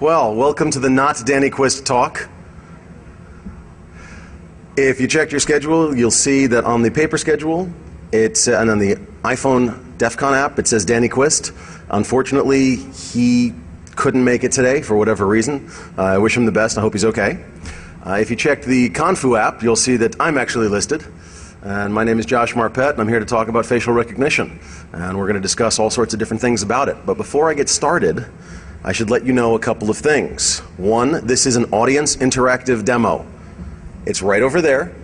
Well, welcome to the Not Danny Quist talk. If you check your schedule, you'll see that on the paper schedule, it's uh, and on the iPhone DEF CON app, it says Danny Quist. Unfortunately, he couldn't make it today for whatever reason. Uh, I wish him the best. I hope he's okay. Uh, if you check the Confu app, you'll see that I'm actually listed. And my name is Josh Marpet, and I'm here to talk about facial recognition. And we're going to discuss all sorts of different things about it. But before I get started, I should let you know a couple of things. One, this is an audience interactive demo. It's right over there.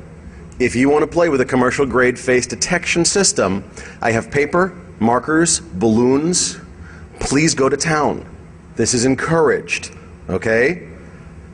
If you want to play with a commercial grade face detection system, I have paper, markers, balloons. Please go to town. This is encouraged. Okay?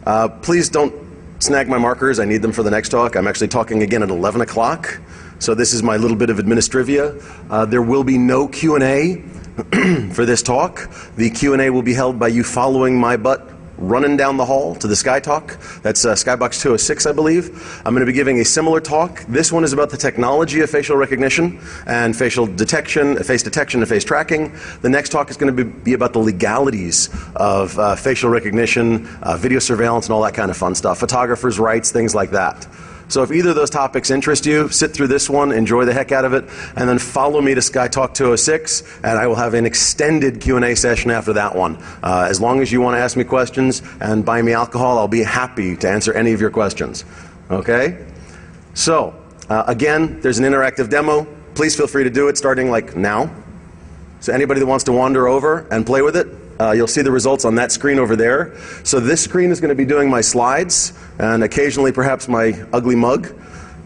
Uh, please don't snag my markers. I need them for the next talk. I'm actually talking again at 11 o'clock. So this is my little bit of administrivia. Uh, there will be no Q&A for this talk. The Q&A will be held by you following my butt running down the hall to the Sky Talk. That's uh, Skybox 206, I believe. I'm going to be giving a similar talk. This one is about the technology of facial recognition and facial detection, face detection and face tracking. The next talk is going to be, be about the legalities of uh, facial recognition, uh, video surveillance, and all that kind of fun stuff. Photographers' rights, things like that. So if either of those topics interest you, sit through this one, enjoy the heck out of it, and then follow me to Sky Talk 206, and I will have an extended Q&A session after that one. Uh, as long as you want to ask me questions and buy me alcohol, I'll be happy to answer any of your questions. Okay? So, uh, again, there's an interactive demo. Please feel free to do it starting like now. So anybody that wants to wander over and play with it, uh, you'll see the results on that screen over there. So this screen is going to be doing my slides and occasionally perhaps my ugly mug.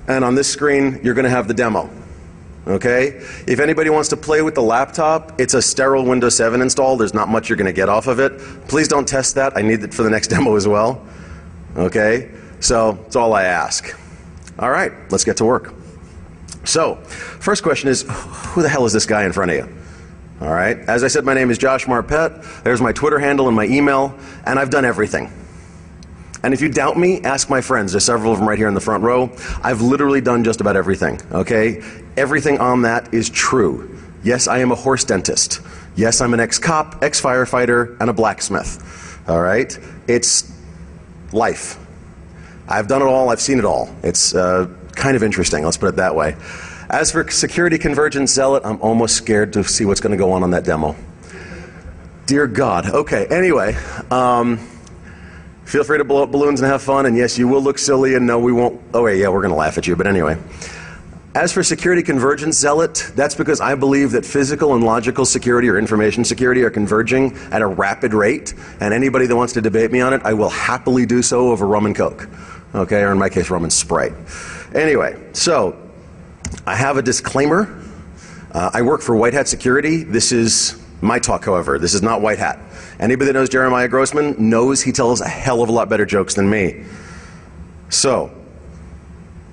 And on this screen, you're going to have the demo. Okay? If anybody wants to play with the laptop, it's a sterile Windows 7 install. There's not much you're going to get off of it. Please don't test that. I need it for the next demo as well. Okay? So that's all I ask. All right, let's get to work. So, first question is who the hell is this guy in front of you? All right. As I said, my name is Josh Marpet. There's my Twitter handle and my email, and I've done everything. And if you doubt me, ask my friends. There's several of them right here in the front row. I've literally done just about everything, okay? Everything on that is true. Yes, I am a horse dentist. Yes, I'm an ex cop, ex firefighter, and a blacksmith. All right? It's life. I've done it all, I've seen it all. It's uh, kind of interesting, let's put it that way. As for security convergence zealot, I'm almost scared to see what's going to go on on that demo. Dear God. Okay, anyway. Um, feel free to blow up balloons and have fun. And yes, you will look silly, and no, we won't. Oh, wait, yeah, we're going to laugh at you. But anyway. As for security convergence zealot, that's because I believe that physical and logical security or information security are converging at a rapid rate. And anybody that wants to debate me on it, I will happily do so over rum and coke. Okay, or in my case, rum and Sprite. Anyway, so I have a disclaimer. Uh, I work for White Hat Security. This is my talk, however. This is not White Hat. Anybody that knows Jeremiah Grossman knows he tells a hell of a lot better jokes than me. So,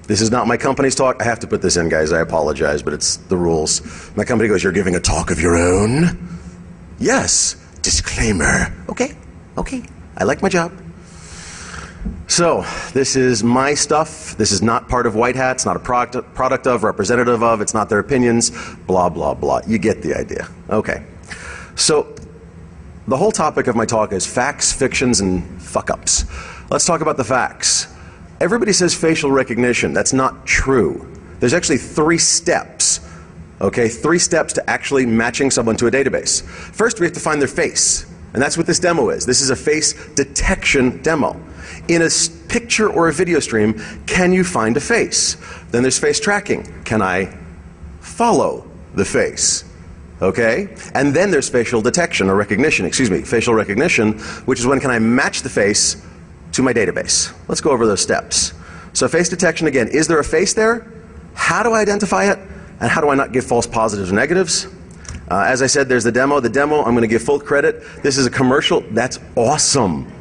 this is not my company's talk. I have to put this in, guys. I apologize, but it's the rules. My company goes, You're giving a talk of your own? Yes. Disclaimer. Okay. Okay. I like my job. So, this is my stuff. This is not part of White Hat. It's not a product, product of, representative of. It's not their opinions. Blah, blah, blah. You get the idea. Okay. So, the whole topic of my talk is facts, fictions, and fuck ups. Let's talk about the facts. Everybody says facial recognition. That's not true. There's actually three steps. Okay, three steps to actually matching someone to a database. First, we have to find their face. And that's what this demo is. This is a face detection demo. In a picture or a video stream, can you find a face? Then there's face tracking. Can I follow the face? Okay? And then there's facial detection or recognition, excuse me, facial recognition, which is when can I match the face to my database. Let's go over those steps. So face detection again, is there a face there? How do I identify it? And how do I not give false positives or negatives? Uh, as I said, there's the demo. The demo, I'm going to give full credit. This is a commercial. That's awesome.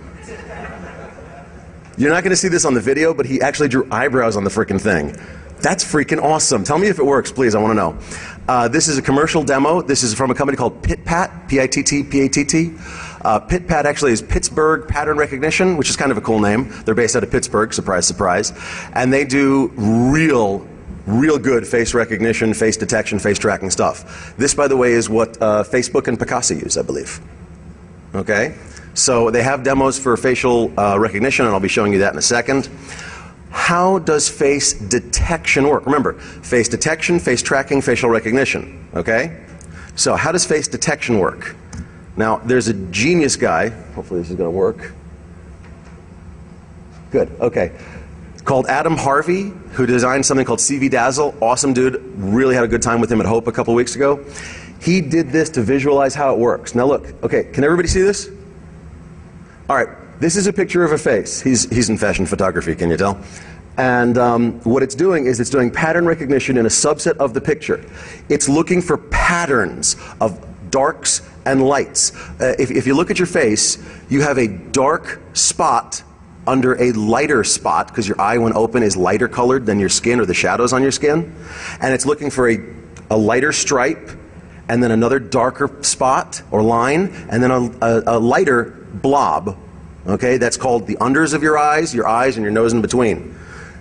You're not going to see this on the video, but he actually drew eyebrows on the freaking thing. That's freaking awesome. Tell me if it works, please. I want to know. Uh, this is a commercial demo. This is from a company called PittPatt, P I T T P A T T. Uh, PittPatt actually is Pittsburgh Pattern Recognition, which is kind of a cool name. They're based out of Pittsburgh, surprise, surprise. And they do real, real good face recognition, face detection, face tracking stuff. This, by the way, is what uh, Facebook and Picasa use, I believe. Okay? So they have demos for facial uh, recognition, and I'll be showing you that in a second. How does face detection work? Remember, face detection, face tracking, facial recognition. Okay? So, how does face detection work? Now, there's a genius guy, hopefully, this is going to work. Good, okay. Called Adam Harvey, who designed something called CV Dazzle. Awesome dude. Really had a good time with him at Hope a couple weeks ago. He did this to visualize how it works. Now, look, okay, can everybody see this? All right, this is a picture of a face. He's, he's in fashion photography, can you tell? And um, what it's doing is it's doing pattern recognition in a subset of the picture. It's looking for patterns of darks and lights. Uh, if, if you look at your face, you have a dark spot under a lighter spot because your eye, when open, is lighter colored than your skin or the shadows on your skin. And it's looking for a, a lighter stripe and then another darker spot or line and then a, a, a lighter blob. Okay, that's called the unders of your eyes, your eyes, and your nose in between.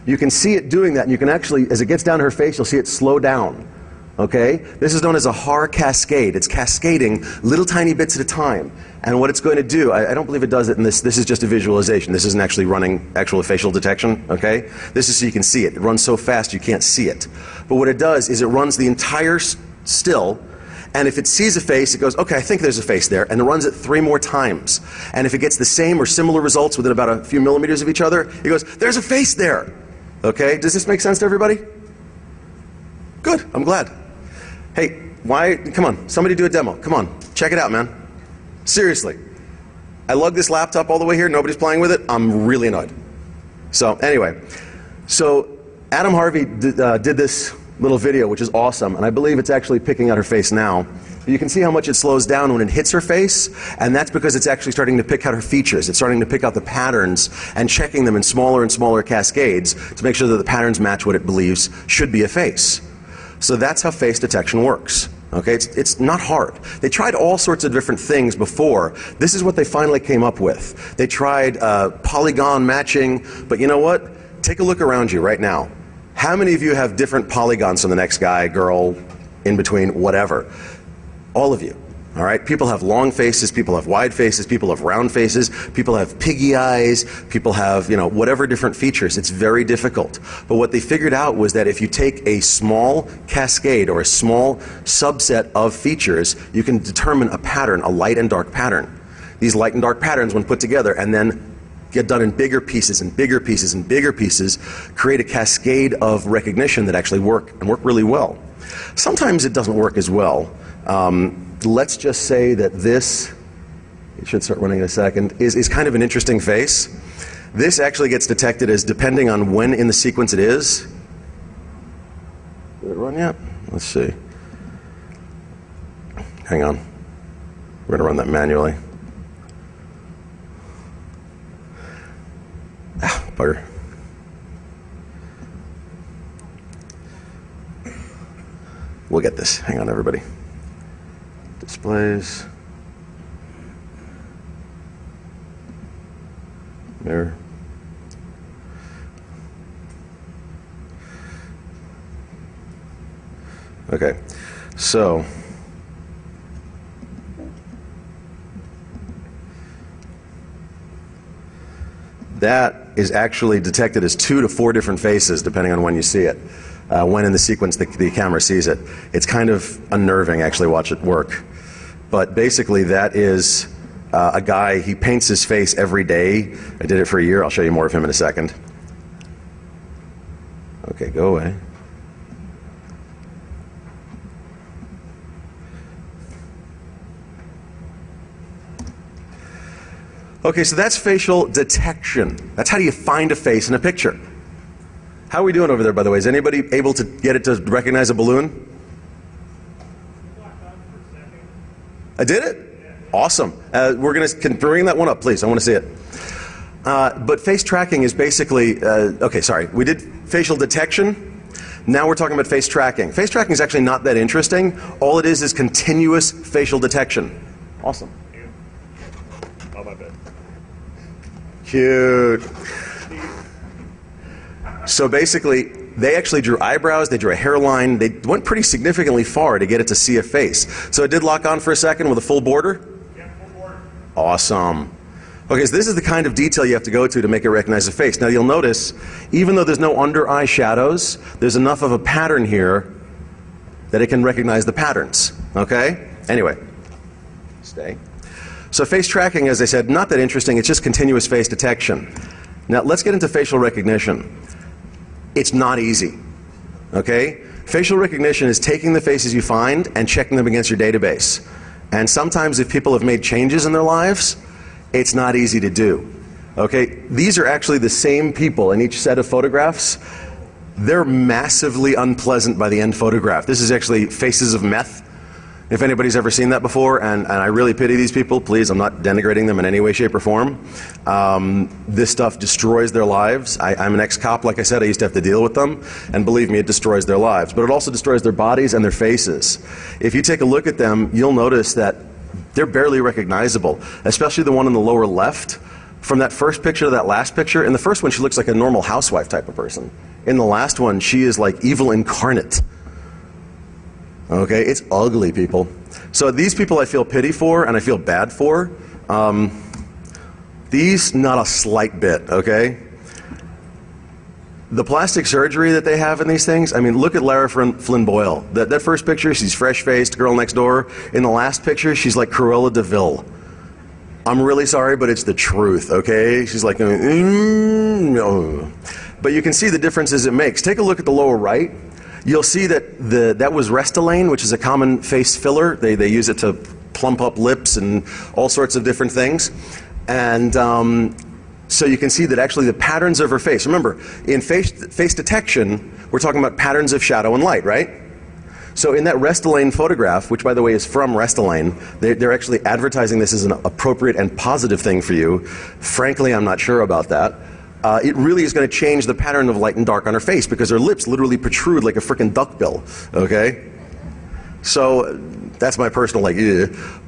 You can see it doing that, and you can actually, as it gets down to her face, you'll see it slow down. Okay? This is known as a Haar cascade. It's cascading little tiny bits at a time. And what it's going to do, I, I, don't believe it does it in this, this is just a visualization. This isn't actually running actual facial detection, okay? This is so you can see it. It runs so fast you can't see it. But what it does is it runs the entire still, and if it sees a face, it goes, okay, I think there's a face there, and it runs it three more times. And if it gets the same or similar results within about a few millimeters of each other, it goes, there's a face there. Okay, does this make sense to everybody? Good, I'm glad. Hey, why? Come on, somebody do a demo. Come on, check it out, man. Seriously. I lug this laptop all the way here, nobody's playing with it. I'm really annoyed. So, anyway, so Adam Harvey did, uh, did this little video, which is awesome, and I believe it's actually picking out her face now. You can see how much it slows down when it hits her face, and that's because it's actually starting to pick out her features. It's starting to pick out the patterns and checking them in smaller and smaller cascades to make sure that the patterns match what it believes should be a face. So that's how face detection works. Okay, it's, it's not hard. They tried all sorts of different things before. This is what they finally came up with. They tried uh, polygon matching, but you know what? Take a look around you right now. How many of you have different polygons from the next guy, girl, in between, whatever? All of you. All right? People have long faces, people have wide faces, people have round faces, people have piggy eyes, people have, you know, whatever different features. It's very difficult. But what they figured out was that if you take a small cascade or a small subset of features, you can determine a pattern, a light and dark pattern. These light and dark patterns, when put together and then get done in bigger pieces and bigger pieces and bigger pieces, create a cascade of recognition that actually work and work really well. Sometimes it doesn't work as well. Um, let's just say that this, it should start running in a second, is, is kind of an interesting face. This actually gets detected as depending on when in the sequence it is. Did it run yet? Let's see. Hang on. We're going to run that manually. Ah, bugger. We'll get this. Hang on, everybody displays, mirror. Okay, so that is actually detected as two to four different faces depending on when you see it. Uh, when in the sequence the, the camera sees it. It's kind of unnerving actually watch it work. But basically, that is uh, a guy, he paints his face every day. I did it for a year. I'll show you more of him in a second. Okay, go away. Okay, so that's facial detection. That's how do you find a face in a picture. How are we doing over there, by the way? Is anybody able to get it to recognize a balloon? I did it? Awesome. Uh, we're going to bring that one up, please. I want to see it. Uh, but face tracking is basically, uh, okay, sorry. We did facial detection. Now we're talking about face tracking. Face tracking is actually not that interesting. All it is is continuous facial detection. Awesome. Oh, my bad. Cute. So basically, they actually drew eyebrows, they drew a hairline, they went pretty significantly far to get it to see a face. So it did lock on for a second with a full border? Yeah, full border. Awesome. Okay, so this is the kind of detail you have to go to to make it recognize a face. Now you'll notice, even though there's no under eye shadows, there's enough of a pattern here that it can recognize the patterns. Okay? Anyway, stay. So face tracking, as I said, not that interesting, it's just continuous face detection. Now let's get into facial recognition. It's not easy. Okay? Facial recognition is taking the faces you find and checking them against your database. And sometimes if people have made changes in their lives, it's not easy to do. Okay? These are actually the same people in each set of photographs. They're massively unpleasant by the end photograph. This is actually faces of meth. If anybody's ever seen that before, and, and I really pity these people, please, I'm not denigrating them in any way, shape, or form. Um, this stuff destroys their lives. I, I'm an ex cop, like I said, I used to have to deal with them, and believe me, it destroys their lives. But it also destroys their bodies and their faces. If you take a look at them, you'll notice that they're barely recognizable, especially the one in the lower left. From that first picture to that last picture, in the first one, she looks like a normal housewife type of person. In the last one, she is like evil incarnate. Okay, it's ugly, people. So these people I feel pity for and I feel bad for. Um, these, not a slight bit, okay? The plastic surgery that they have in these things, I mean, look at Lara Flynn Boyle. That, that first picture, she's fresh faced, girl next door. In the last picture, she's like Cruella de Vil. I'm really sorry, but it's the truth, okay? She's like, mm, no. But you can see the differences it makes. Take a look at the lower right. You'll see that the, that was Restylane, which is a common face filler. They, they use it to plump up lips and all sorts of different things. And um, so you can see that actually the patterns of her face. Remember, in face, face detection, we're talking about patterns of shadow and light, right? So in that Restylane photograph, which by the way is from Restylane, they, are actually advertising this as an appropriate and positive thing for you. Frankly, I'm not sure about that uh, it really is going to change the pattern of light and dark on her face because her lips literally protrude like a freaking duckbill. Okay? So that's my personal, like,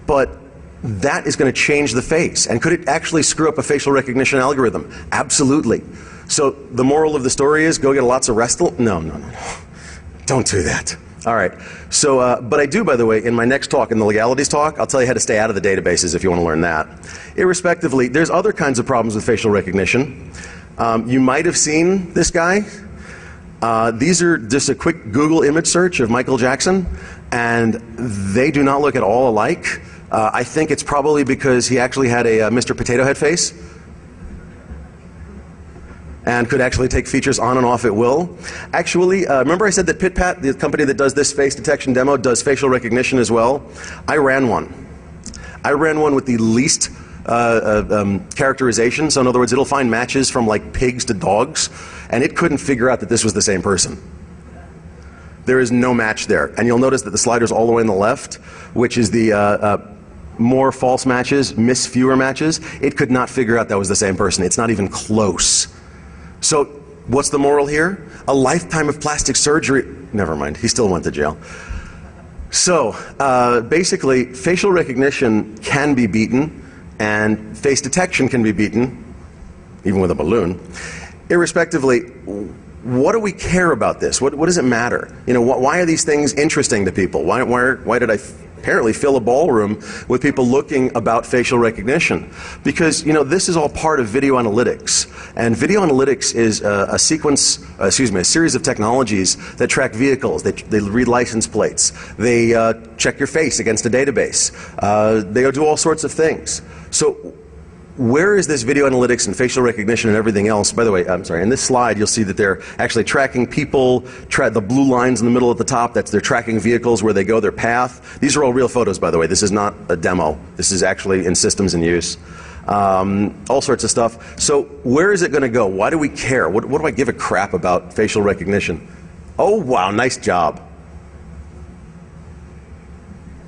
but that is going to change the face. And could it actually screw up a facial recognition algorithm? Absolutely. So the moral of the story is go get lots of Restal. No, no, no, no. Don't do that. All right. So, uh, but I do, by the way, in my next talk, in the legalities talk, I'll tell you how to stay out of the databases if you want to learn that. Irrespectively, there's other kinds of problems with facial recognition. Um, you might have seen this guy. Uh, these are just a quick Google image search of Michael Jackson, and they do not look at all alike. Uh, I think it's probably because he actually had a uh, Mr. Potato Head face and could actually take features on and off at will. Actually, uh, remember I said that PittPatt, the company that does this face detection demo, does facial recognition as well? I ran one. I ran one with the least uh, uh, um, characterization. So in other words, it'll find matches from like pigs to dogs, and it couldn't figure out that this was the same person. There is no match there, and you'll notice that the slider's all the way on the left, which is the uh, uh, more false matches, miss fewer matches. It could not figure out that was the same person. It's not even close. So what's the moral here? A lifetime of plastic surgery. Never mind. He still went to jail. So uh, basically, facial recognition can be beaten and face detection can be beaten, even with a balloon. Irrespectively, what do we care about this? What, what does it matter? You know, wh- why are these things interesting to people? Why, why, why did I apparently fill a ballroom with people looking about facial recognition? Because, you know, this is all part of video analytics. And video analytics is a, a sequence, uh, excuse me, a series of technologies that track vehicles. They, they read license plates. They uh, check your face against a database. Uh, they do all sorts of things. So where is this video analytics and facial recognition and everything else? By the way, I'm sorry, in this slide you'll see that they're actually tracking people, tra- the blue lines in the middle at the top, that's they're tracking vehicles where they go, their path. These are all real photos, by the way. This is not a demo. This is actually in systems in use. Um, all sorts of stuff. So where is it going to go? Why do we care? What, what do I give a crap about facial recognition? Oh, wow, nice job.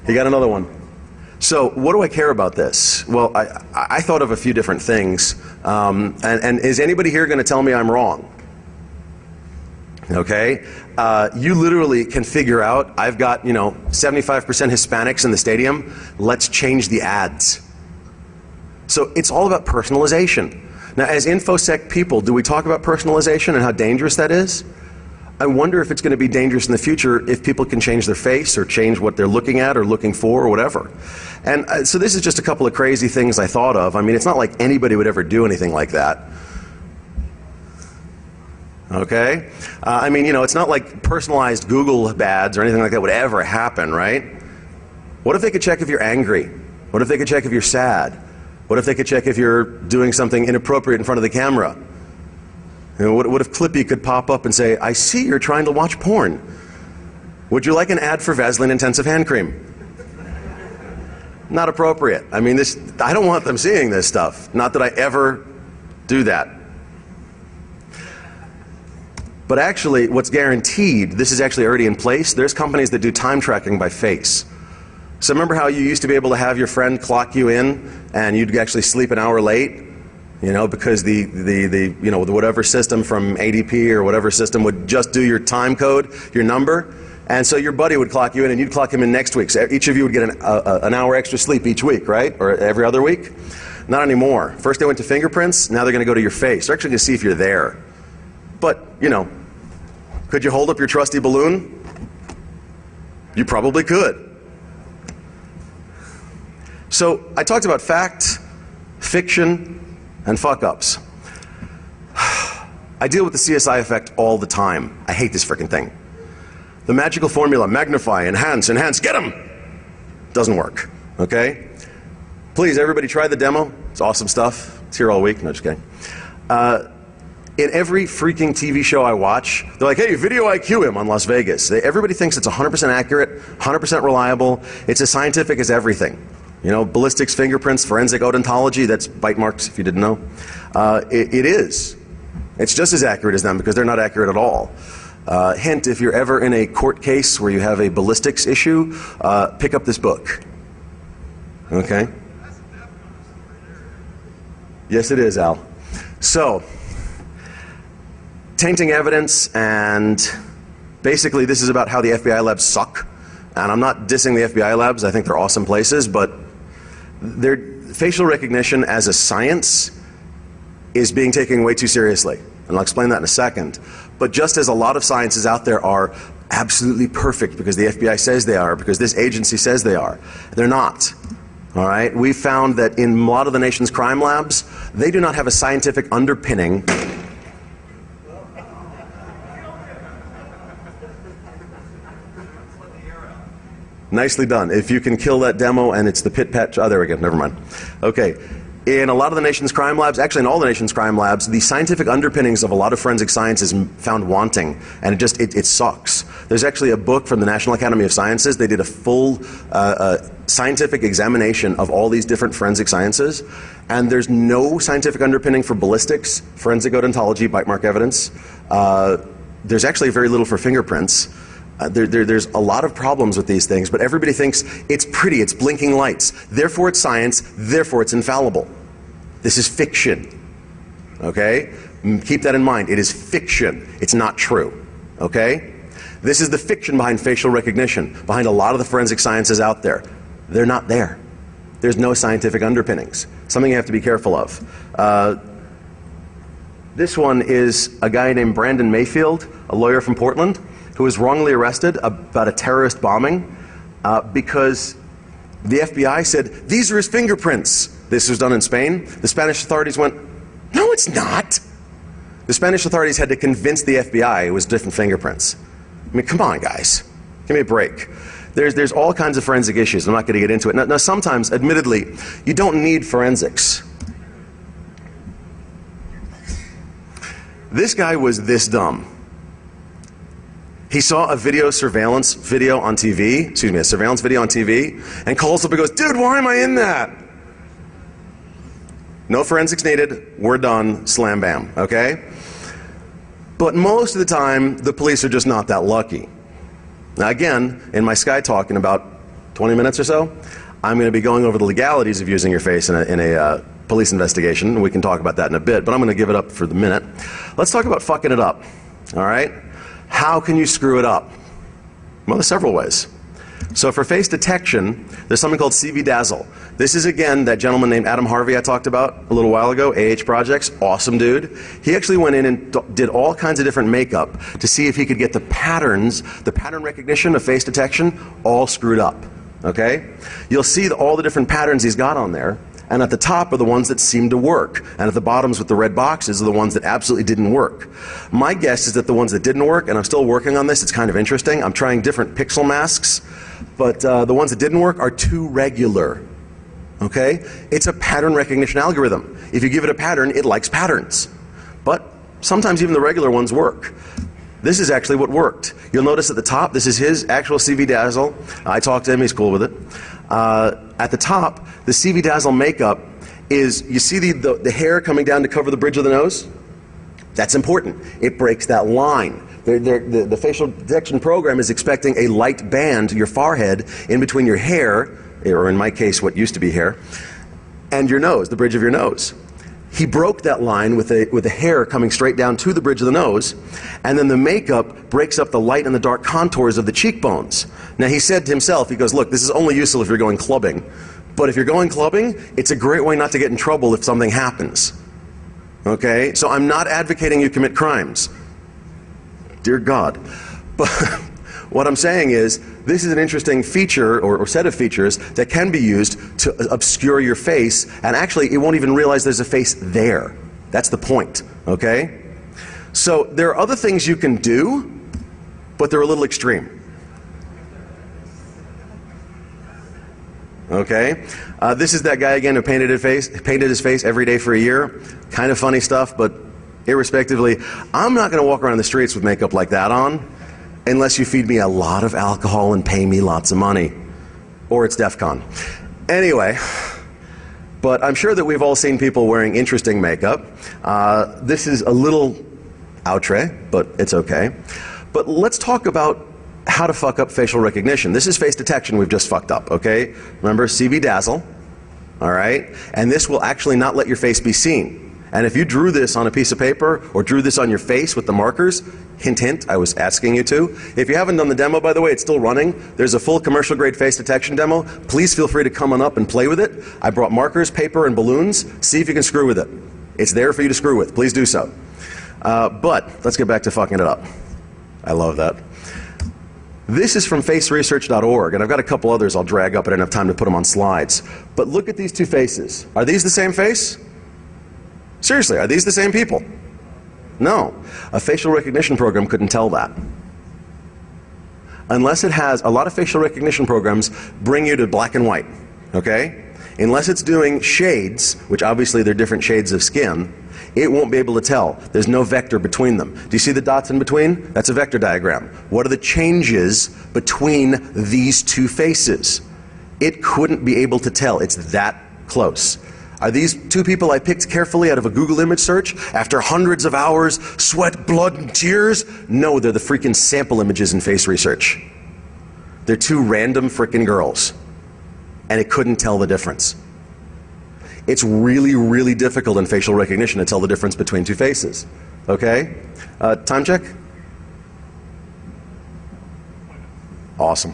You got another one. So, what do I care about this? Well, I, I thought of a few different things. Um, and, and, is anybody here going to tell me I'm wrong? Okay? Uh, you literally can figure out I've got, you know, 75% Hispanics in the stadium. Let's change the ads. So, it's all about personalization. Now, as InfoSec people, do we talk about personalization and how dangerous that is? I wonder if it's going to be dangerous in the future if people can change their face or change what they're looking at or looking for or whatever. And uh, so this is just a couple of crazy things I thought of. I mean, it's not like anybody would ever do anything like that. Okay? Uh, I mean, you know, it's not like personalized Google ads or anything like that would ever happen, right? What if they could check if you're angry? What if they could check if you're sad? What if they could check if you're doing something inappropriate in front of the camera? You know, what, what if Clippy could pop up and say, I see you're trying to watch porn. Would you like an ad for Vaseline Intensive Hand Cream? Not appropriate. I mean, this, I don't want them seeing this stuff. Not that I ever do that. But actually, what's guaranteed, this is actually already in place. There's companies that do time tracking by face. So remember how you used to be able to have your friend clock you in and you'd actually sleep an hour late? You know, because the, the, the, you know, whatever system from ADP or whatever system would just do your time code, your number. And so your buddy would clock you in and you'd clock him in next week. So each of you would get an, uh, an hour extra sleep each week, right? Or every other week? Not anymore. First they went to fingerprints, now they're going to go to your face. They're actually going to see if you're there. But, you know, could you hold up your trusty balloon? You probably could. So I talked about fact, fiction, and fuck ups. I deal with the CSI effect all the time. I hate this freaking thing. The magical formula magnify, enhance, enhance, get them! Doesn't work, okay? Please, everybody try the demo. It's awesome stuff. It's here all week. No, just kidding. Uh, in every freaking TV show I watch, they're like, hey, video IQ him on Las Vegas. They, everybody thinks it's 100% accurate, 100% reliable. It's as scientific as everything. You know, ballistics, fingerprints, forensic odontology, that's bite marks if you didn't know. Uh, it, it is. It's just as accurate as them because they're not accurate at all. Uh, hint if you're ever in a court case where you have a ballistics issue, uh, pick up this book. Okay? Yes, it is, Al. So, tainting evidence, and basically, this is about how the FBI labs suck. And I'm not dissing the FBI labs, I think they're awesome places, but their facial recognition as a science is being taken way too seriously. And I'll explain that in a second. But just as a lot of sciences out there are absolutely perfect because the FBI says they are, because this agency says they are, they're not. All right? We found that in a lot of the nation's crime labs, they do not have a scientific underpinning Nicely done. If you can kill that demo and it's the PittPatt. Oh, there we go. Never mind. Okay. In a lot of the nation's crime labs, actually in all the nation's crime labs, the scientific underpinnings of a lot of forensic science is found wanting, and it just it, it sucks. There's actually a book from the National Academy of Sciences. They did a full uh, uh, scientific examination of all these different forensic sciences, and there's no scientific underpinning for ballistics, forensic odontology, bite mark evidence. Uh, there's actually very little for fingerprints. Uh, there, there, there's a lot of problems with these things, but everybody thinks it's pretty, it's blinking lights. Therefore, it's science, therefore, it's infallible. This is fiction. Okay? Keep that in mind. It is fiction, it's not true. Okay? This is the fiction behind facial recognition, behind a lot of the forensic sciences out there. They're not there. There's no scientific underpinnings. Something you have to be careful of. Uh, this one is a guy named Brandon Mayfield, a lawyer from Portland who was wrongly arrested about a terrorist bombing uh, because the FBI said, These are his fingerprints. This was done in Spain. The Spanish authorities went, No, it's not. The Spanish authorities had to convince the FBI it was different fingerprints. I mean, come on, guys. Give me a break. There's, there's all kinds of forensic issues. I'm not going to get into it. Now, now, sometimes, admittedly, you don't need forensics. This guy was this dumb. He saw a video surveillance video on TV, excuse me, a surveillance video on TV, and calls up and goes, Dude, why am I in that? No forensics needed. We're done. Slam bam. Okay? But most of the time, the police are just not that lucky. Now, again, in my Sky Talk in about 20 minutes or so, I'm going to be going over the legalities of using your face in a, in a uh, police investigation. We can talk about that in a bit, but I'm going to give it up for the minute. Let's talk about fucking it up. All right? How can you screw it up? Well, there's several ways. So for face detection, there's something called CV Dazzle. This is again that gentleman named Adam Harvey I talked about a little while ago, AH Projects, awesome dude. He actually went in and did all kinds of different makeup to see if he could get the patterns, the pattern recognition of face detection, all screwed up. Okay? You'll see all the different patterns he's got on there. And at the top are the ones that seem to work. And at the bottoms with the red boxes are the ones that absolutely didn't work. My guess is that the ones that didn't work, and I'm still working on this, it's kind of interesting. I'm trying different pixel masks, but uh, the ones that didn't work are too regular. Okay? It's a pattern recognition algorithm. If you give it a pattern, it likes patterns. But sometimes even the regular ones work. This is actually what worked. You'll notice at the top, this is his actual CV Dazzle. I talked to him, he's cool with it. Uh, at the top, the CV Dazzle makeup is, you see the, the, the, hair coming down to cover the bridge of the nose? That's important. It breaks that line. They're, they're, the, the facial detection program is expecting a light band, your forehead, in between your hair, or in my case, what used to be hair, and your nose, the bridge of your nose. He broke that line with a, with the hair coming straight down to the bridge of the nose, and then the makeup breaks up the light and the dark contours of the cheekbones. Now, he said to himself, he goes, Look, this is only useful if you're going clubbing. But if you're going clubbing, it's a great way not to get in trouble if something happens. Okay? So I'm not advocating you commit crimes. Dear God. But what I'm saying is, this is an interesting feature or, or, set of features that can be used to obscure your face, and actually, it won't even realize there's a face there. That's the point, okay? So, there are other things you can do, but they're a little extreme. Okay? Uh, this is that guy again who painted his, face, painted his face every day for a year. Kind of funny stuff, but irrespectively, I'm not going to walk around the streets with makeup like that on unless you feed me a lot of alcohol and pay me lots of money. Or it's DEF CON. Anyway, but I'm sure that we've all seen people wearing interesting makeup. Uh, this is a little outre, but it's okay. But let's talk about how to fuck up facial recognition. This is face detection we've just fucked up, okay? Remember, CV Dazzle, all right? And this will actually not let your face be seen. And if you drew this on a piece of paper or drew this on your face with the markers, hint, hint, I was asking you to. If you haven't done the demo, by the way, it's still running. There's a full commercial grade face detection demo. Please feel free to come on up and play with it. I brought markers, paper, and balloons. See if you can screw with it. It's there for you to screw with. Please do so. Uh, but let's get back to fucking it up. I love that. This is from faceresearch.org, and I've got a couple others I'll drag up. I don't have time to put them on slides. But look at these two faces. Are these the same face? Seriously, are these the same people? No. A facial recognition program couldn't tell that. Unless it has, a lot of facial recognition programs bring you to black and white, okay? Unless it's doing shades, which obviously they're different shades of skin, it won't be able to tell. There's no vector between them. Do you see the dots in between? That's a vector diagram. What are the changes between these two faces? It couldn't be able to tell. It's that close. Are these two people I picked carefully out of a Google image search after hundreds of hours, sweat, blood, and tears? No, they're the freaking sample images in face research. They're two random freaking girls. And it couldn't tell the difference. It's really, really difficult in facial recognition to tell the difference between two faces. Okay? Uh, time check? Awesome.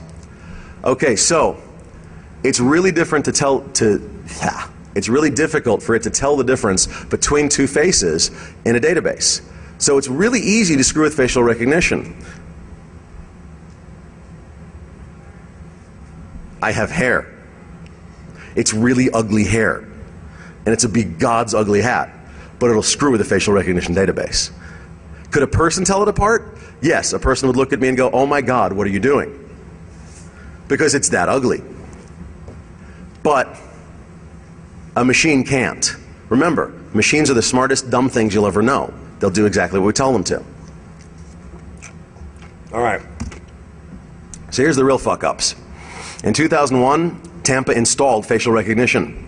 Okay, so it's really different to tell to yeah, it's really difficult for it to tell the difference between two faces in a database. So it's really easy to screw with facial recognition. I have hair. It's really ugly hair. And it's a big God's ugly hat. But it'll screw with the facial recognition database. Could a person tell it apart? Yes, a person would look at me and go, Oh my God, what are you doing? Because it's that ugly. But a machine can't. Remember, machines are the smartest dumb things you'll ever know. They'll do exactly what we tell them to. All right. So here's the real fuck ups. In 2001, Tampa installed facial recognition.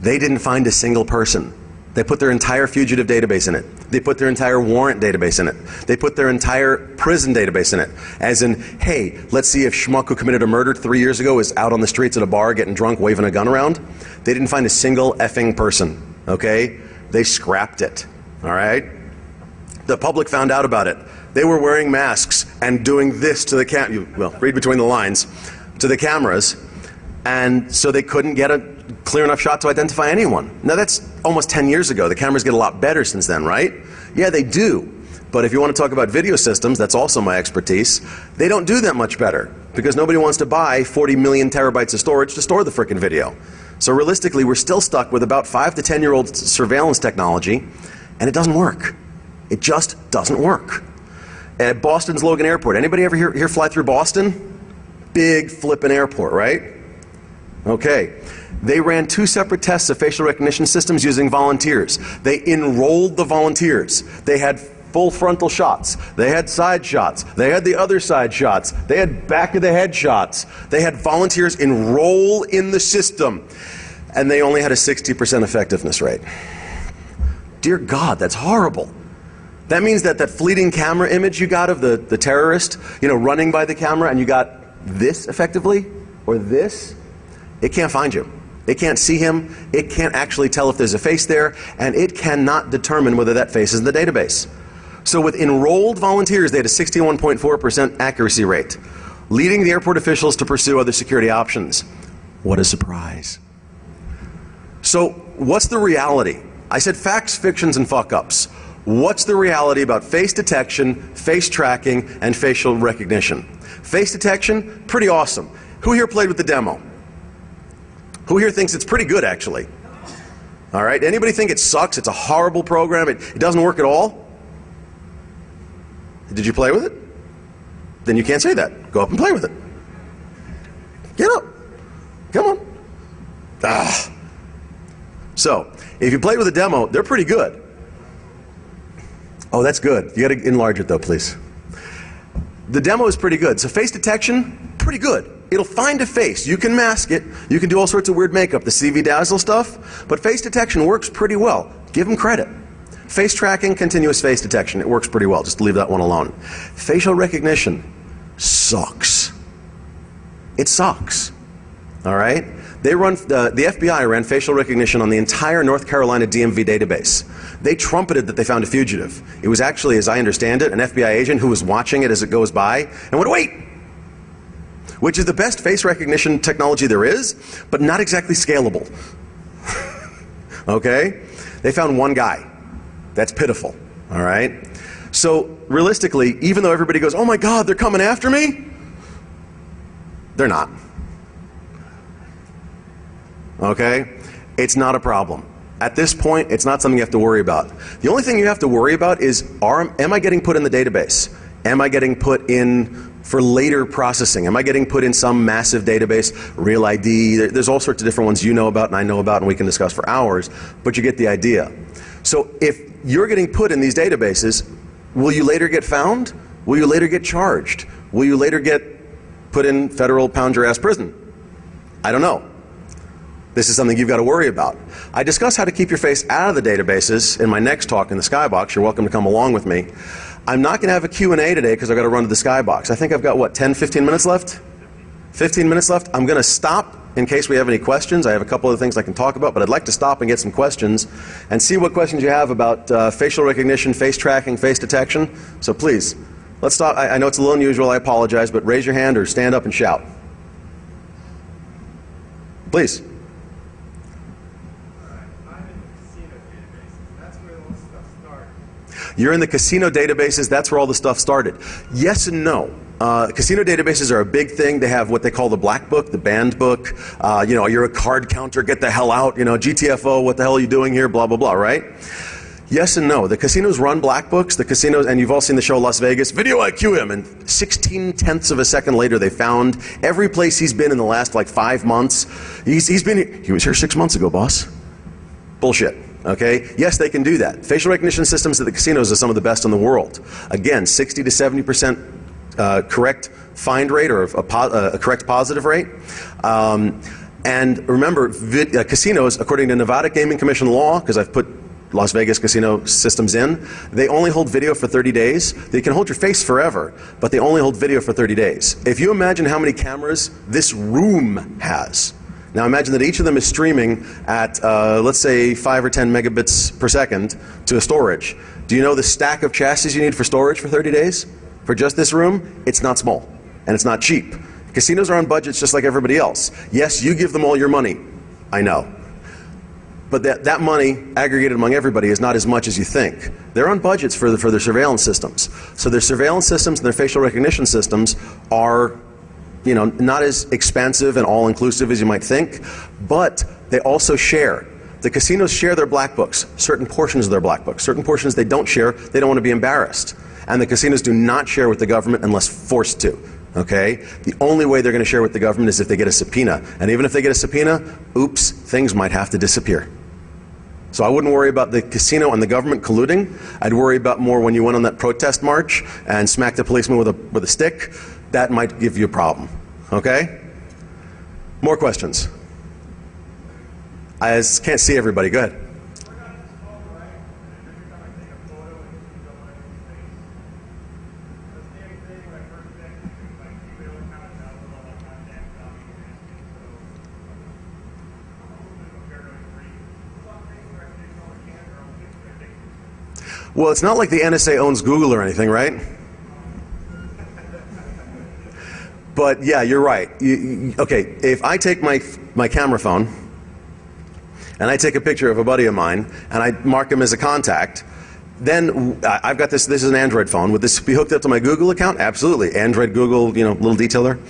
They didn't find a single person. They put their entire fugitive database in it. They put their entire warrant database in it. They put their entire prison database in it. As in, hey, let's see if Schmuck who committed a murder three years ago is out on the streets at a bar getting drunk, waving a gun around. They didn't find a single effing person. Okay? They scrapped it. All right? The public found out about it. They were wearing masks and doing this to the cam. You well, read between the lines to the cameras, and so they couldn't get a clear enough shot to identify anyone. Now that's almost 10 years ago. The cameras get a lot better since then, right? Yeah, they do. But if you want to talk about video systems, that's also my expertise. They don't do that much better because nobody wants to buy 40 million terabytes of storage to store the frickin' video. So realistically, we're still stuck with about 5 to 10 year old surveillance technology, and it doesn't work. It just doesn't work. At Boston's Logan Airport, anybody ever here, fly through Boston? Big flippin' airport, right? Okay. They ran two separate tests of facial recognition systems using volunteers. They enrolled the volunteers. They had full frontal shots. They had side shots. They had the other side shots. They had back of the head shots. They had volunteers enroll in the system. And they only had a 60% effectiveness rate. Dear God, that's horrible. That means that that fleeting camera image you got of the, the terrorist, you know, running by the camera and you got this effectively, or this, it can't find you. It can't see him. It can't actually tell if there's a face there, and it cannot determine whether that face is in the database. So with enrolled volunteers, they had a 61.4% accuracy rate, leading the airport officials to pursue other security options. What a surprise. So what's the reality? I said facts, fictions, and fuck ups. What's the reality about face detection, face tracking, and facial recognition? Face detection, pretty awesome. Who here played with the demo? Who here thinks it's pretty good, actually? All right. Anybody think it sucks? It's a horrible program. It, it doesn't work at all? Did you play with it? Then you can't say that. Go up and play with it. Get up. Come on. Ah. So, if you played with a demo, they're pretty good. Oh, that's good. You got to enlarge it though, please. The demo is pretty good. So, face detection, pretty good. It'll find a face. You can mask it. You can do all sorts of weird makeup, the CV Dazzle stuff. But face detection works pretty well. Give them credit. Face tracking, continuous face detection, it works pretty well. Just leave that one alone. Facial recognition sucks. It sucks. All right? They run, uh, the FBI ran facial recognition on the entire North Carolina DMV database. They trumpeted that they found a fugitive. It was actually, as I understand it, an FBI agent who was watching it as it goes by and went, wait, which is the best face recognition technology there is, but not exactly scalable. okay? They found one guy. That's pitiful, all right? So, realistically, even though everybody goes, oh my God, they're coming after me, they're not. Okay? It's not a problem. At this point, it's not something you have to worry about. The only thing you have to worry about is are, am I getting put in the database? Am I getting put in for later processing? Am I getting put in some massive database, Real ID? There's all sorts of different ones you know about and I know about and we can discuss for hours, but you get the idea. So if you're getting put in these databases, will you later get found? Will you later get charged? Will you later get put in federal pound your ass prison? I don't know. This is something you've got to worry about. I discuss how to keep your face out of the databases in my next talk in the Skybox. You're welcome to come along with me. I'm not going to have a Q&A today because I've got to run to the Skybox. I think I've got, what, 10, 15 minutes left? 15 minutes left. I'm going to stop in case we have any questions. I have a couple of things I can talk about, but I'd like to stop and get some questions and see what questions you have about uh, facial recognition, face tracking, face detection. So please, let's stop. I, I know it's a little unusual. I apologize, but raise your hand or stand up and shout. Please. You're in the casino databases, that's where all the stuff started. Yes and no. Uh, casino databases are a big thing. They have what they call the black book, the banned book. Uh, you know, you're a card counter, get the hell out. You know, GTFO, what the hell are you doing here? Blah, blah, blah, right? Yes and no. The casinos run black books. The casinos, and you've all seen the show Las Vegas, video IQ him, and 16 tenths of a second later, they found every place he's been in the last like five months. He's, he's been, he was here six months ago, boss. Bullshit. Okay? Yes, they can do that. Facial recognition systems at the casinos are some of the best in the world. Again, 60 to 70 percent uh, correct find rate or a, uh, a correct positive rate. Um, and remember, uh, casinos, according to Nevada Gaming Commission law, because I've put Las Vegas casino systems in, they only hold video for 30 days. They can hold your face forever, but they only hold video for 30 days. If you imagine how many cameras this room has, Now imagine that each of them is streaming at, uh, let's say, 5 or 10 megabits per second to a storage. Do you know the stack of chassis you need for storage for 30 days? For just this room? It's not small, and it's not cheap. Casinos are on budgets just like everybody else. Yes, you give them all your money. I know. But that, that money aggregated among everybody is not as much as you think. They're on budgets for, the, for their surveillance systems. So their surveillance systems and their facial recognition systems are you know, not as expansive and all inclusive as you might think, but they also share. The casinos share their black books, certain portions of their black books. Certain portions they don't share, they don't want to be embarrassed. And the casinos do not share with the government unless forced to. Okay? The only way they're going to share with the government is if they get a subpoena. And even if they get a subpoena, oops, things might have to disappear. So I wouldn't worry about the casino and the government colluding. I'd worry about more when you went on that protest march and smacked a policeman with a, with a stick. That might give you a problem. Okay? More questions? I can't see everybody. Go ahead. Well, it's not like the NSA owns Google or anything, right? But yeah, you're right. You, you, okay, if I take my, my camera phone and I take a picture of a buddy of mine and I mark him as a contact, then I've got this, this is an Android phone. Would this be hooked up to my Google account? Absolutely. Android, Google, you know, little detailer.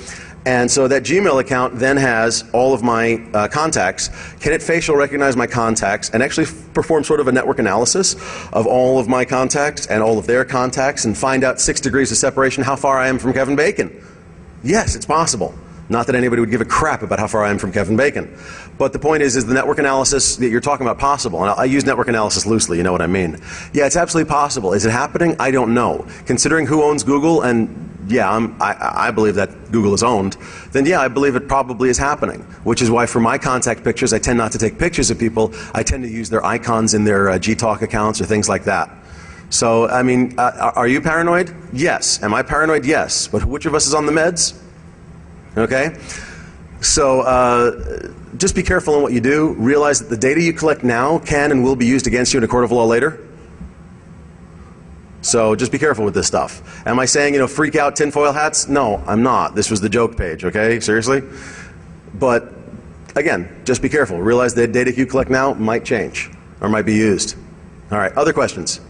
And so that Gmail account then has all of my uh, contacts. Can it facial recognize my contacts and actually perform sort of a network analysis of all of my contacts and all of their contacts and find out six degrees of separation how far I am from Kevin Bacon? Yes, it's possible. Not that anybody would give a crap about how far I am from Kevin Bacon. But the point is, is the network analysis that you're talking about possible? And I use network analysis loosely, you know what I mean. Yeah, it's absolutely possible. Is it happening? I don't know. Considering who owns Google, and yeah, I, I believe that Google is owned, then yeah, I believe it probably is happening. Which is why for my contact pictures, I tend not to take pictures of people. I tend to use their icons in their uh, Gtalk accounts or things like that. So, I mean, uh, are you paranoid? Yes. Am I paranoid? Yes. But which of us is on the meds? Okay? So, uh, just be careful in what you do. Realize that the data you collect now can and will be used against you in a court of law later. So just be careful with this stuff. Am I saying, you know, freak out tinfoil hats? No, I'm not. This was the joke page, okay? Seriously? But again, just be careful. Realize the data you collect now might change or might be used. All right, other questions?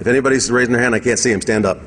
If anybody's raising their hand, I can't see them. Stand up.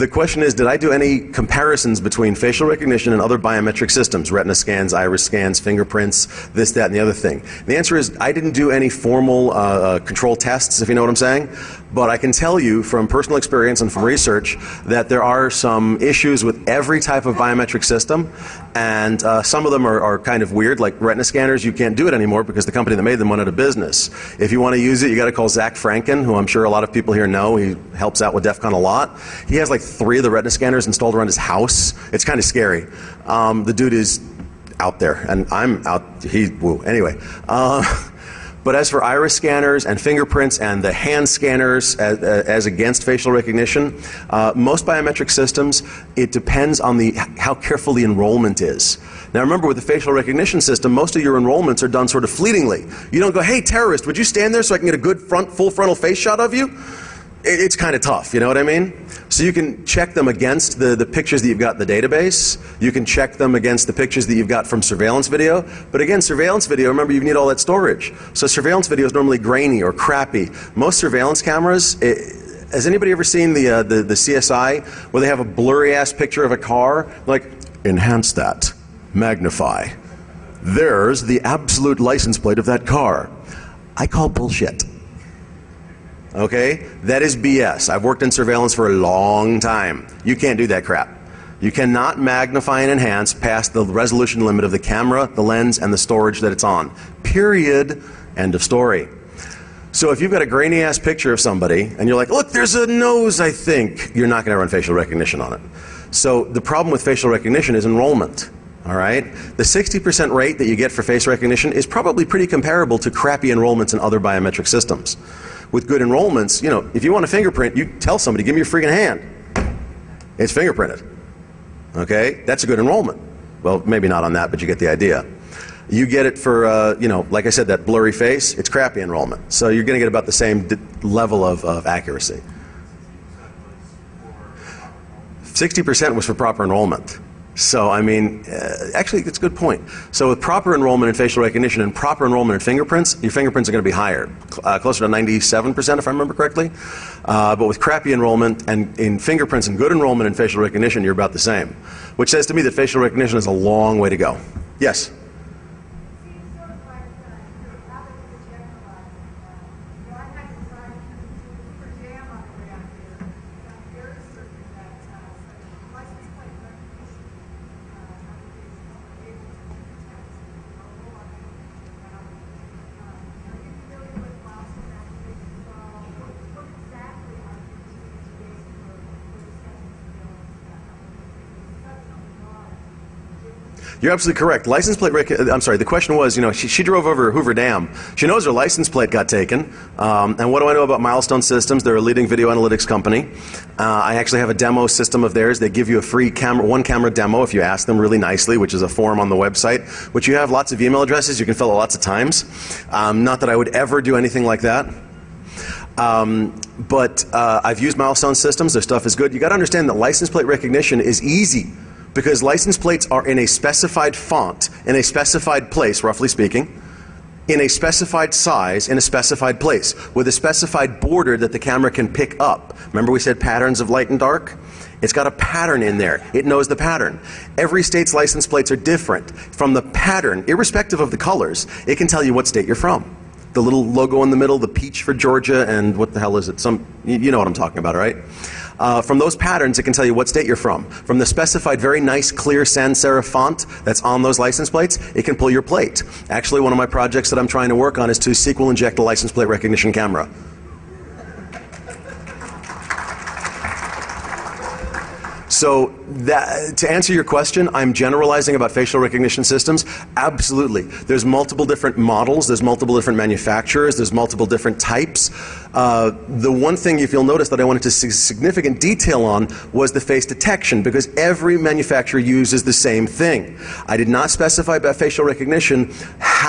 The question is, did I do any comparisons between facial recognition and other biometric systems, retina scans, iris scans, fingerprints, this, that, and the other thing? The answer is, I didn't do any formal uh, uh, control tests, if you know what I'm saying. But I can tell you from personal experience and from research that there are some issues with every type of biometric system, and uh, some of them are, are, kind of weird, like retina scanners. You can't do it anymore because the company that made them went out of business. If you want to use it, you got to call Zac Franken, who I'm sure a lot of people here know. He helps out with DEF CON a lot. He has like three of the retina scanners installed around his house. It's kind of scary. Um, the dude is out there, and I'm out. He woo. Anyway. Uh, But as for iris scanners and fingerprints and the hand scanners as, as against facial recognition, uh, most biometric systems, it depends on the, how careful the enrollment is. Now remember, with the facial recognition system, most of your enrollments are done sort of fleetingly. You don't go, hey, terrorist, would you stand there so I can get a good front, full frontal face shot of you? It's kind of tough, you know what I mean? So you can check them against the, the pictures that you've got in the database. You can check them against the pictures that you've got from surveillance video. But again, surveillance video, remember you need all that storage. So surveillance video is normally grainy or crappy. Most surveillance cameras, it, has anybody ever seen the, uh, the, the CSI where they have a blurry ass picture of a car? Like, enhance that, magnify. There's the absolute license plate of that car. I call bullshit. Okay? That is BS. I've worked in surveillance for a long time. You can't do that crap. You cannot magnify and enhance past the resolution limit of the camera, the lens, and the storage that it's on. Period. End of story. So if you've got a grainy ass picture of somebody and you're like, look, there's a nose, I think, you're not going to run facial recognition on it. So the problem with facial recognition is enrollment. All right? The 60% rate that you get for face recognition is probably pretty comparable to crappy enrollments in other biometric systems. With good enrollments, you know, if you want a fingerprint, you tell somebody, give me your freaking hand. It's fingerprinted. Okay? That's a good enrollment. Well, maybe not on that, but you get the idea. You get it for, uh, you know, like I said, that blurry face, it's crappy enrollment. So you're going to get about the same level of, of accuracy. 60% was for proper enrollment. So, I mean, uh, actually, it's a good point. So, with proper enrollment in facial recognition and proper enrollment in fingerprints, your fingerprints are going to be higher, uh, closer to 97%, if I remember correctly. Uh, but with crappy enrollment and in fingerprints and good enrollment in facial recognition, you're about the same. Which says to me that facial recognition is a long way to go. Yes? seems sort of like, uh, you're rather than generalizing, uh, you know, I had to try to for jam on the way out here. and I'm very certain that, uh, such license plate recognition, uh, applications are able to detect mobile identity. Um, are you familiar with milestone applications at all? What, what exactly are you using today for, for discussing skills? Uh, such a large difference. You're absolutely correct. License plate. Rec- I'm sorry. The question was, you know, she, she drove over Hoover Dam. She knows her license plate got taken. Um, and what do I know about Milestone Systems? They're a leading video analytics company. Uh, I actually have a demo system of theirs. They give you a free camera, one camera demo if you ask them really nicely, which is a form on the website, which you have lots of email addresses you can fill out lots of times. Um, not that I would ever do anything like that. Um, but uh, I've used milestone systems. Their stuff is good. You got to understand that license plate recognition is easy because license plates are in a specified font, in a specified place, roughly speaking, in a specified size, in a specified place, with a specified border that the camera can pick up. Remember, we said patterns of light and dark? It's got a pattern in there. It knows the pattern. Every state's license plates are different. From the pattern, irrespective of the colors, it can tell you what state you're from the little logo in the middle, the peach for Georgia, and what the hell is it? Some, you know what I'm talking about, right? Uh, from those patterns, it can tell you what state you're from. From the specified, very nice, clear sans serif font that's on those license plates, it can pull your plate. Actually, one of my projects that I'm trying to work on is to SQL inject a license plate recognition camera. So that, to answer your question, I'm generalizing about facial recognition systems. Absolutely, there's multiple different models, there's multiple different manufacturers, there's multiple different types. Uh, the one thing, if you'll notice, that I wanted to see significant detail on was the face detection, because every manufacturer uses the same thing. I did not specify about facial recognition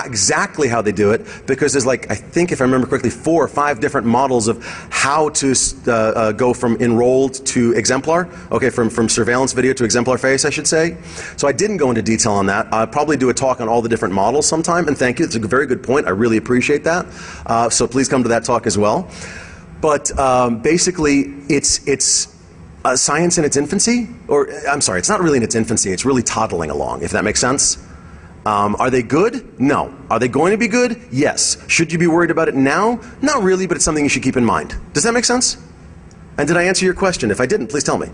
exactly how they do it, because there's like I think, if I remember correctly, four or five different models of how to uh, uh, go from enrolled to exemplar. Okay, from from surveillance video to exemplar face, I should say. So I didn't go into detail on that. I'll probably do a talk on all the different models sometime, and thank you. It's a very good point. I really appreciate that. Uh, so please come to that talk as well. But um, basically, it's it's science in its infancy, or I'm sorry, it's not really in its infancy. It's really toddling along, if that makes sense. Um, are they good? No. Are they going to be good? Yes. Should you be worried about it now? Not really, but it's something you should keep in mind. Does that make sense? And did I answer your question? If I didn't, please tell me.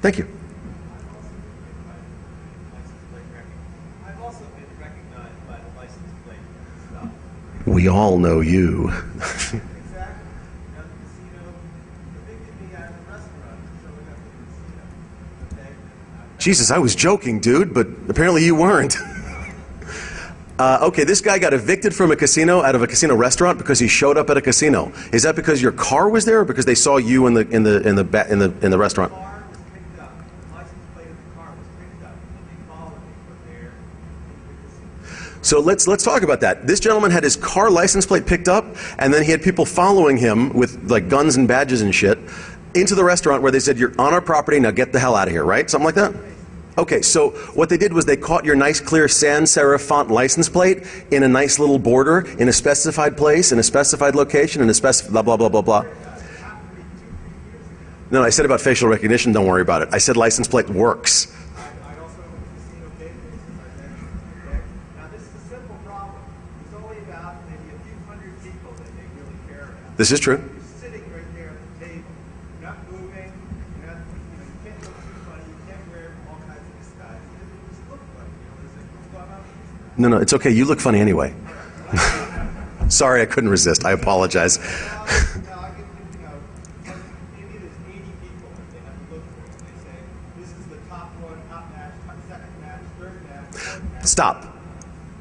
Thank you. I've also been recognized by the license plate stuff. We all know you. Exactly. At the casino, evicted me out of the restaurant for showing up at the casino. Okay? Jesus, I was joking, dude, but apparently you weren't. Uh, okay, this guy got evicted from a casino out of a casino restaurant because he showed up at a casino. Is that because your car was there, or because they saw you in the in the in the in the in the restaurant? car was picked up. The license plate of the car was picked up. And they followed me from there into the casino. So let's let's talk about that. This gentleman had his car license plate picked up, and then he had people following him with like guns and badges and shit into the restaurant where they said, "You're on our property. Now get the hell out of here." Right? Something like that. Okay, so what they did was they caught your nice clear sans serif font license plate in a nice little border, in a specified place, in a specified location, in a specified blah blah blah blah blah. No, I said about facial recognition. Don't worry about it. I said license plate works. I, I also went to casino databases. I measured. Okay? Now this is a simple problem. There's only about maybe a few hundred people that they really care about. This is true. You're sitting right there at the table. You're not moving. You're not, you know, you can't look too funny. You can't wear all kinds of disguise. You just look funny. You know, there's like, what's is true. No, no, it's okay. You look funny anyway. Sorry, I couldn't resist. I apologize. Now, I get, you know, maybe there's 80 people that they have to look for. And they say, this is the top one, top match, top second match, third Stop.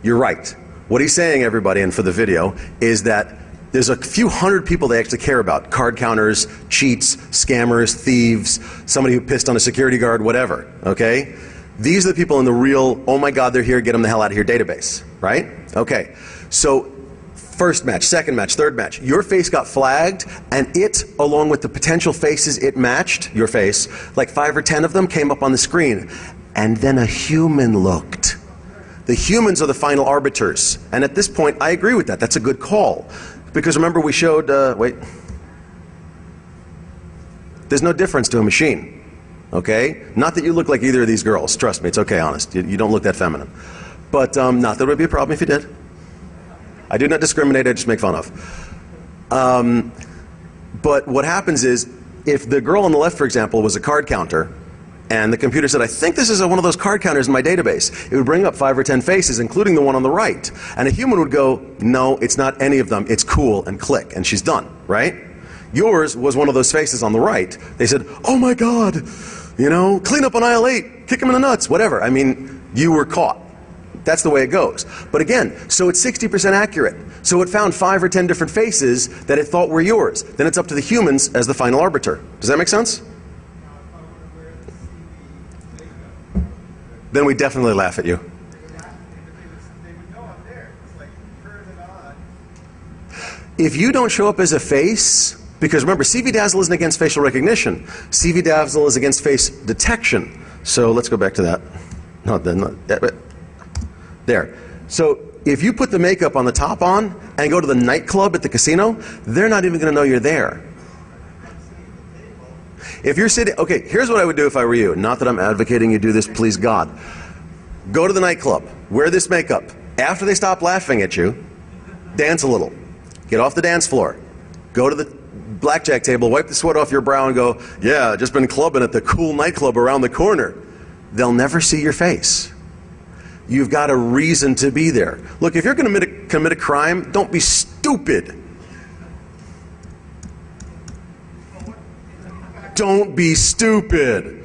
You're right. What he's saying, everybody, and for the video, is that there's a few hundred people they actually care about card counters, cheats, scammers, thieves, somebody who pissed on a security guard, whatever. Okay? These are the people in the real, oh my God, they're here, get them the hell out of here database. Right? Okay. So, first match, second match, third match, your face got flagged, and it, along with the potential faces it matched, your face, like five or ten of them came up on the screen. And then a human looked. The humans are the final arbiters. And at this point, I agree with that. That's a good call. Because remember, we showed, uh, wait, there's no difference to a machine. Okay? Not that you look like either of these girls. Trust me, it's okay, honest. You, you don't look that feminine. But um, not that it would be a problem if you did. I do not discriminate, I just make fun of. Um, but what happens is, if the girl on the left, for example, was a card counter, and the computer said, I think this is a, one of those card counters in my database. It would bring up five or ten faces, including the one on the right. And a human would go, No, it's not any of them. It's cool, and click, and she's done, right? Yours was one of those faces on the right. They said, Oh my God, you know, clean up on aisle eight, kick him in the nuts, whatever. I mean, you were caught. That's the way it goes. But again, so it's 60% accurate. So it found five or ten different faces that it thought were yours. Then it's up to the humans as the final arbiter. Does that make sense? Then we definitely laugh at you. If you don't show up as a face, because remember, CV Dazzle isn't against facial recognition. CV Dazzle is against face detection. So let's go back to that. Not then. Not, there. So if you put the makeup on the top on and go to the nightclub at the casino, they're not even going to know you're there. If you're sitting, okay, here's what I would do if I were you. Not that I'm advocating you do this, please God. Go to the nightclub, wear this makeup. After they stop laughing at you, dance a little. Get off the dance floor. Go to the blackjack table, wipe the sweat off your brow, and go, Yeah, just been clubbing at the cool nightclub around the corner. They'll never see your face. You've got a reason to be there. Look, if you're going to commit a, commit a crime, don't be stupid. Don't be stupid.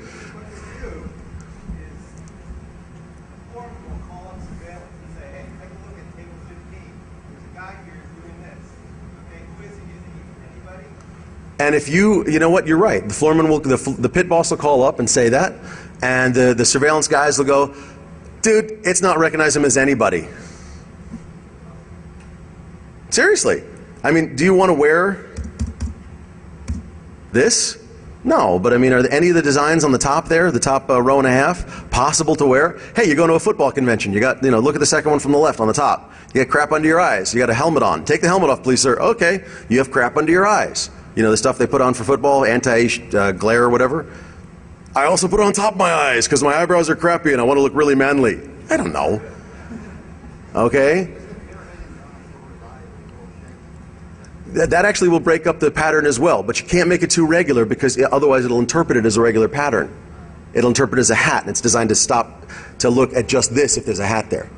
And if you, you know what, you're right. The floorman will, the, the pit boss will call up and say that, and the, the surveillance guys will go, dude, it's not recognize him as anybody. Seriously. I mean, do you want to wear this? No, but I mean, are any of the designs on the top there, the top uh, row and a half, possible to wear? Hey, you're going to a football convention. You got, you know, look at the second one from the left on the top. You got crap under your eyes. You got a helmet on. Take the helmet off, please, sir. Okay, you have crap under your eyes. You know, the stuff they put on for football, anti uh, glare or whatever. I also put it on top of my eyes because my eyebrows are crappy and I want to look really manly. I don't know. Okay? That actually will break up the pattern as well, but you can't make it too regular because otherwise it'll interpret it as a regular pattern. It'll interpret it as a hat, and it's designed to stop to look at just this if there's a hat there.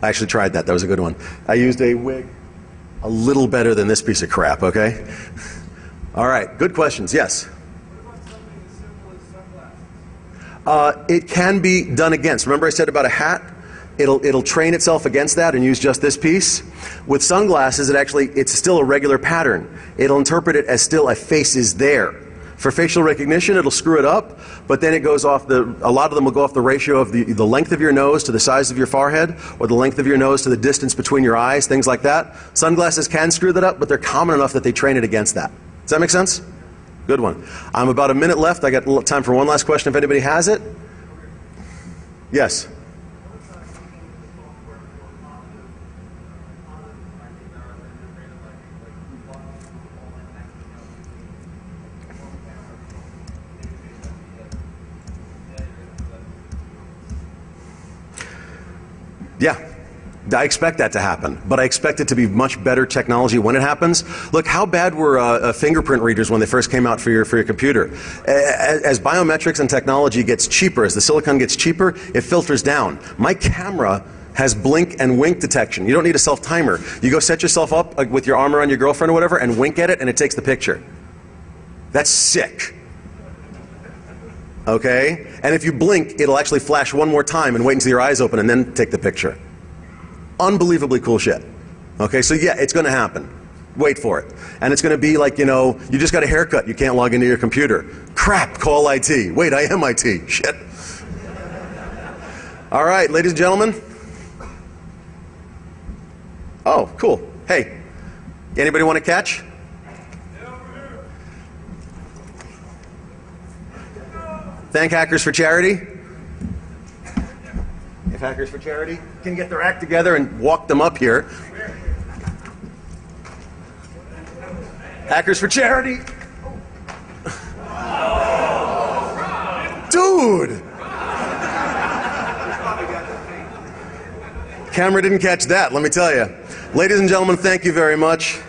I actually tried that. That was a good one. I used a wig a little better than this piece of crap, okay? All right, good questions. Yes? Uh, it can be done against. Remember I said about a hat? It'll, it'll train itself against that and use just this piece. With sunglasses, it actually, it's still a regular pattern. It'll interpret it as still a face is there. For facial recognition, it'll screw it up, but then it goes off the, a lot of them will go off the ratio of the, the length of your nose to the size of your forehead, or the length of your nose to the distance between your eyes, things like that. Sunglasses can screw that up, but they're common enough that they train it against that. Does that make sense? Good one. I'm about a minute left. I got time for one last question if anybody has it. Yes. Yeah. I expect that to happen, but I expect it to be much better technology when it happens. Look, how bad were uh, uh, fingerprint readers when they first came out for your, for your computer? As, as biometrics and technology gets cheaper, as the silicon gets cheaper, it filters down. My camera has blink and wink detection. You don't need a self timer. You go set yourself up with your arm around your girlfriend or whatever and wink at it, and it takes the picture. That's sick. Okay? And if you blink, it'll actually flash one more time and wait until your eyes open and then take the picture. Unbelievably cool shit. Okay, so yeah, it's going to happen. Wait for it. And it's going to be like, you know, you just got a haircut, you can't log into your computer. Crap, call IT. Wait, I am IT. Shit. All right, ladies and gentlemen. Oh, cool. Hey, anybody want to catch? Thank Hackers for Charity. If Hackers for Charity can get their act together and walk them up here. Hackers for Charity. Dude! Camera didn't catch that, let me tell you. Ladies and gentlemen, thank you very much.